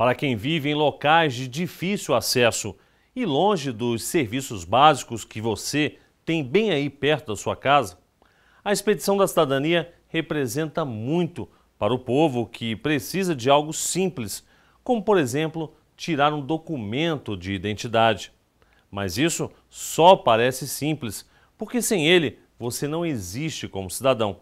Para quem vive em locais de difícil acesso e longe dos serviços básicos que você tem bem aí perto da sua casa, a expedição da cidadania representa muito para o povo que precisa de algo simples, como por exemplo tirar um documento de identidade. Mas isso só parece simples, porque sem ele você não existe como cidadão.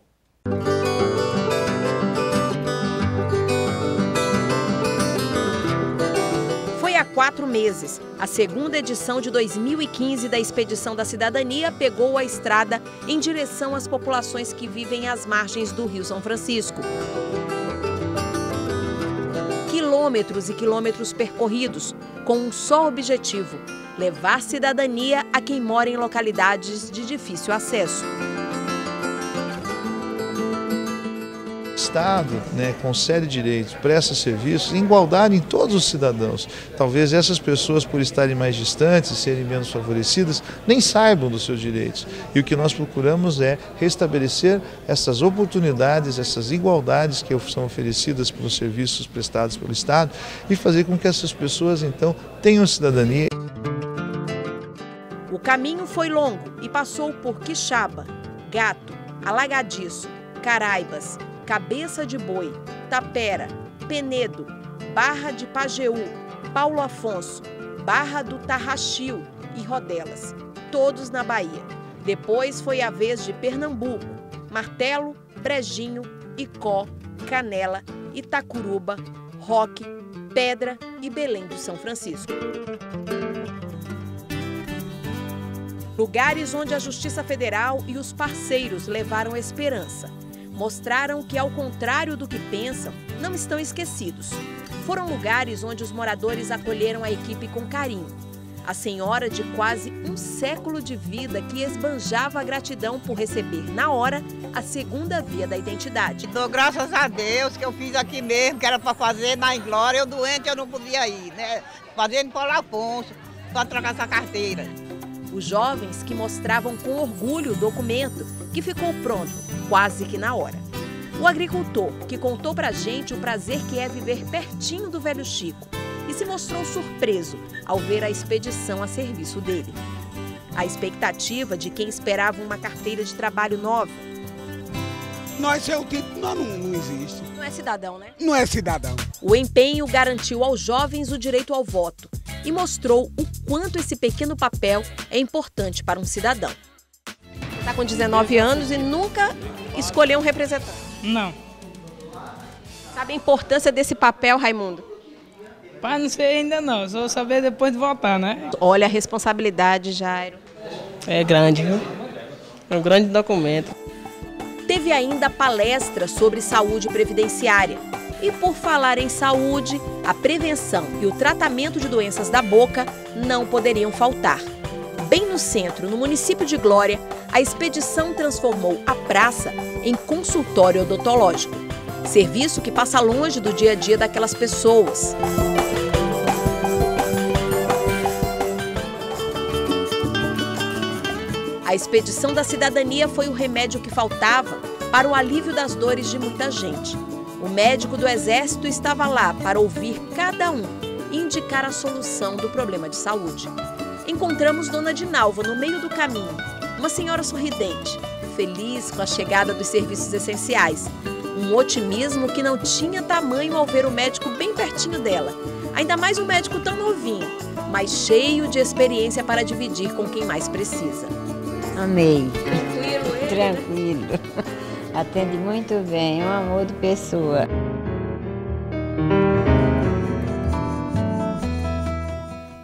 Quatro meses. A segunda edição de 2015 da Expedição da Cidadania pegou a estrada em direção às populações que vivem às margens do Rio São Francisco. Quilômetros e quilômetros percorridos, com um só objetivo: levar cidadania a quem mora em localidades de difícil acesso. Estado né, concede direitos, presta serviços, igualdade em todos os cidadãos. Talvez essas pessoas, por estarem mais distantes, serem menos favorecidas, nem saibam dos seus direitos. E o que nós procuramos é restabelecer essas oportunidades, essas igualdades que são oferecidas pelos serviços prestados pelo Estado e fazer com que essas pessoas, então, tenham cidadania. O caminho foi longo e passou por Quixaba, Gato, Alagadiço, Caraibas, Cabeça de Boi, Tapera, Penedo, Barra de Pajeú, Paulo Afonso, Barra do Tarraxil e Rodelas, todos na Bahia. Depois foi a vez de Pernambuco, Martelo, Brejinho, Icó, Canela, Itacuruba, Roque, Pedra e Belém do São Francisco. Lugares onde a Justiça Federal e os parceiros levaram esperança mostraram que, ao contrário do que pensam, não estão esquecidos. Foram lugares onde os moradores acolheram a equipe com carinho. A senhora de quase um século de vida que esbanjava a gratidão por receber na hora a segunda via da identidade. Dou graças a Deus que eu fiz aqui mesmo, que era para fazer na Inglória. Eu doente, eu não podia ir, né? Fazendo Paulo Afonso, para trocar essa carteira. Os jovens que mostravam com orgulho o documento, que ficou pronto quase que na hora. O agricultor, que contou pra gente o prazer que é viver pertinho do velho Chico e se mostrou surpreso ao ver a expedição a serviço dele. A expectativa de quem esperava uma carteira de trabalho nova. Nós, seu título, não, não existe. Não é cidadão, né? Não é cidadão. O empenho garantiu aos jovens o direito ao voto e mostrou o quanto esse pequeno papel é importante para um cidadão. Está com 19 anos e nunca escolheu um representante? Não. Sabe a importância desse papel, Raimundo? Pai, não sei ainda não, só vou saber depois de votar, né? Olha a responsabilidade, Jairo. É grande, viu? É um grande documento. Teve ainda palestra sobre saúde previdenciária. E por falar em saúde, a prevenção e o tratamento de doenças da boca não poderiam faltar. Bem no centro, no município de Glória, a expedição transformou a praça em consultório odontológico. Serviço que passa longe do dia a dia daquelas pessoas. A expedição da cidadania foi o remédio que faltava para o alívio das dores de muita gente. O médico do Exército estava lá para ouvir cada um e indicar a solução do problema de saúde encontramos Dona Dinalva no meio do caminho, uma senhora sorridente, feliz com a chegada dos serviços essenciais. Um otimismo que não tinha tamanho ao ver o médico bem pertinho dela. Ainda mais um médico tão novinho, mas cheio de experiência para dividir com quem mais precisa. Amei. Tranquilo, ele? Tranquilo. Atende muito bem, um amor de pessoa.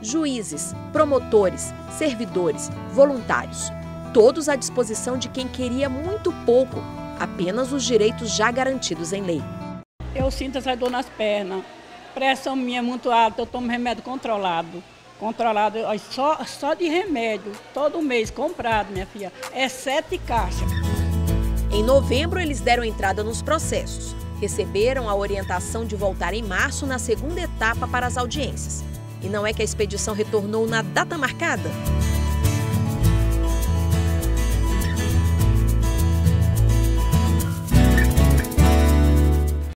juízes, promotores, servidores, voluntários, todos à disposição de quem queria muito pouco, apenas os direitos já garantidos em lei. Eu sinto essa dor nas pernas, pressão minha é muito alta, eu tomo remédio controlado. Controlado, só, só de remédio, todo mês comprado, minha filha, é sete caixas. Em novembro, eles deram entrada nos processos. Receberam a orientação de voltar em março na segunda etapa para as audiências. E não é que a expedição retornou na data marcada?